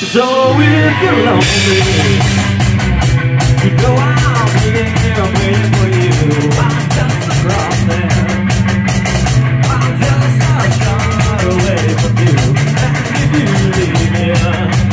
So if you're lonely, you know I'll be there waiting for you. I'm just across there. I'm just a shot away from you. And if you leave here.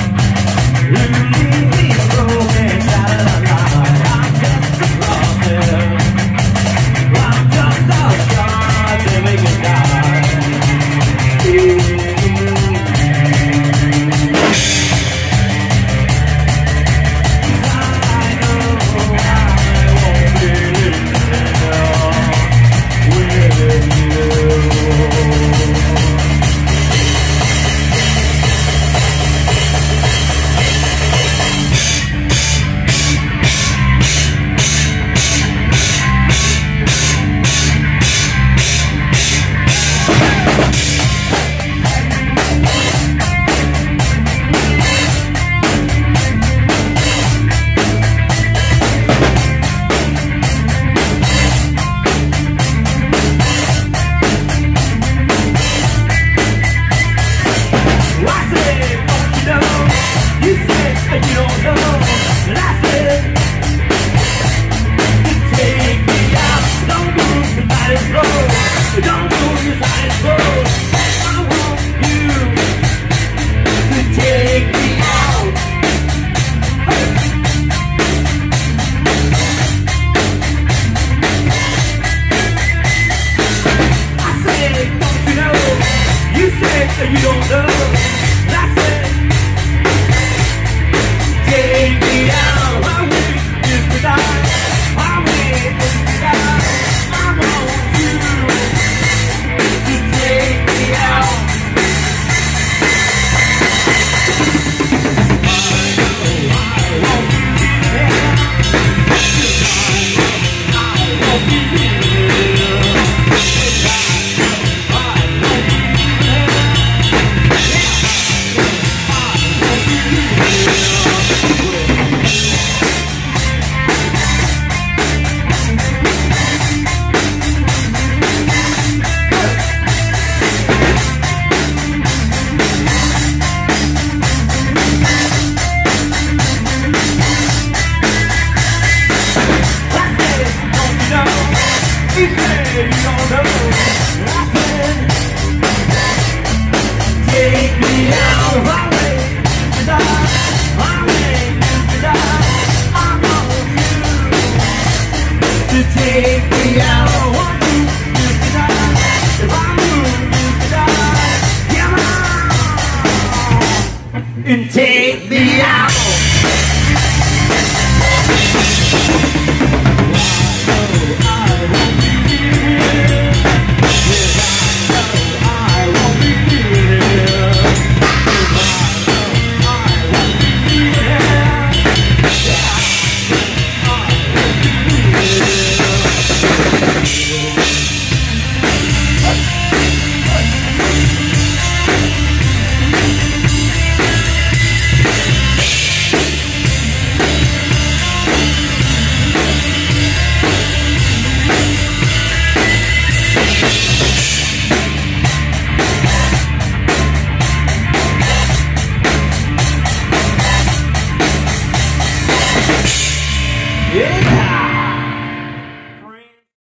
that you don't love. and take me out.